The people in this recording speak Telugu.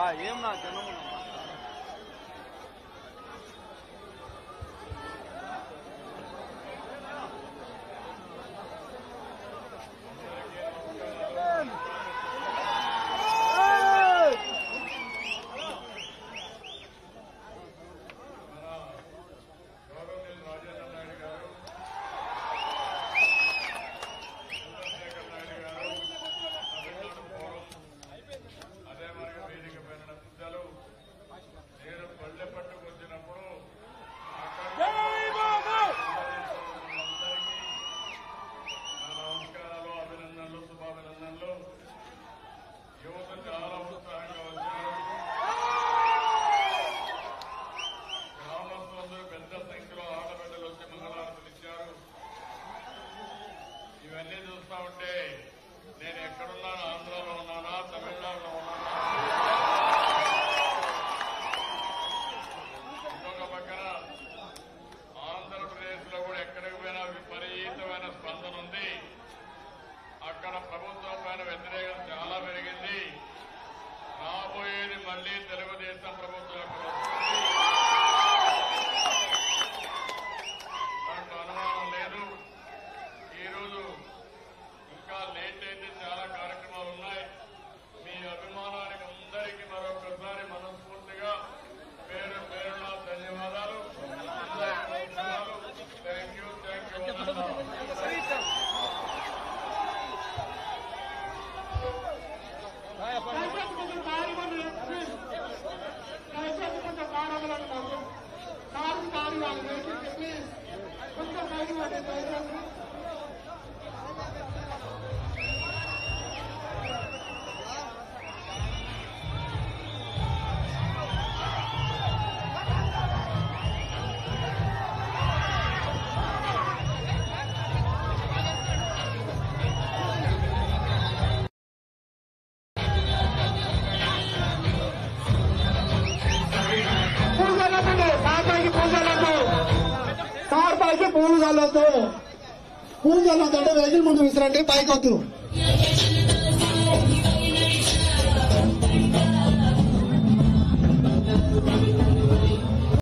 哎，爷们，这能不能？అంటే మూడు కాళ్ళతో మూడు కాళ్ళతో అంటే వెహికల్ ముందు విసిరండి పైకి వద్దు.